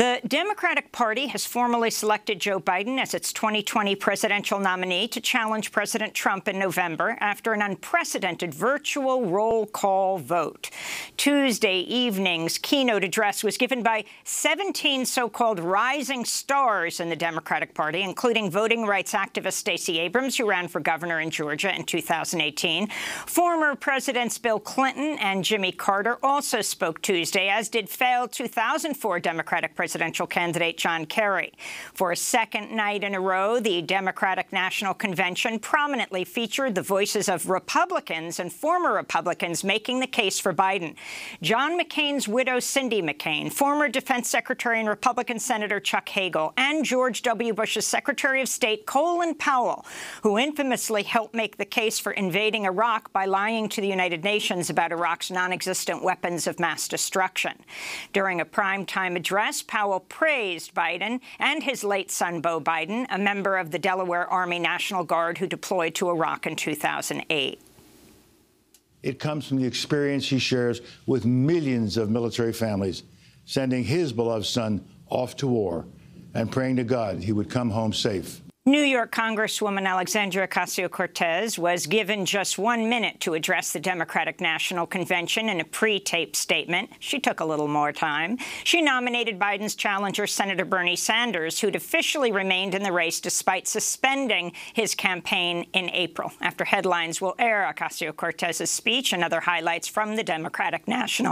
The Democratic Party has formally selected Joe Biden as its 2020 presidential nominee to challenge President Trump in November after an unprecedented virtual roll call vote. Tuesday evening's keynote address was given by 17 so-called rising stars in the Democratic Party, including voting rights activist Stacey Abrams, who ran for governor in Georgia in 2018. Former Presidents Bill Clinton and Jimmy Carter also spoke Tuesday, as did failed 2004 Democratic presidential candidate John Kerry. For a second night in a row, the Democratic National Convention prominently featured the voices of Republicans and former Republicans making the case for Biden. John McCain's widow, Cindy McCain, former Defense Secretary and Republican Senator Chuck Hagel, and George W. Bush's Secretary of State Colin Powell, who infamously helped make the case for invading Iraq by lying to the United Nations about Iraq's non-existent weapons of mass destruction. During a primetime address, Powell praised Biden and his late son, Beau Biden, a member of the Delaware Army National Guard who deployed to Iraq in 2008. It comes from the experience he shares with millions of military families, sending his beloved son off to war and praying to God he would come home safe. New York Congresswoman Alexandria Ocasio-Cortez was given just one minute to address the Democratic National Convention in a pre-taped statement. She took a little more time. She nominated Biden's challenger, Senator Bernie Sanders, who'd officially remained in the race despite suspending his campaign in April. After headlines will air Ocasio-Cortez's speech and other highlights from the Democratic National.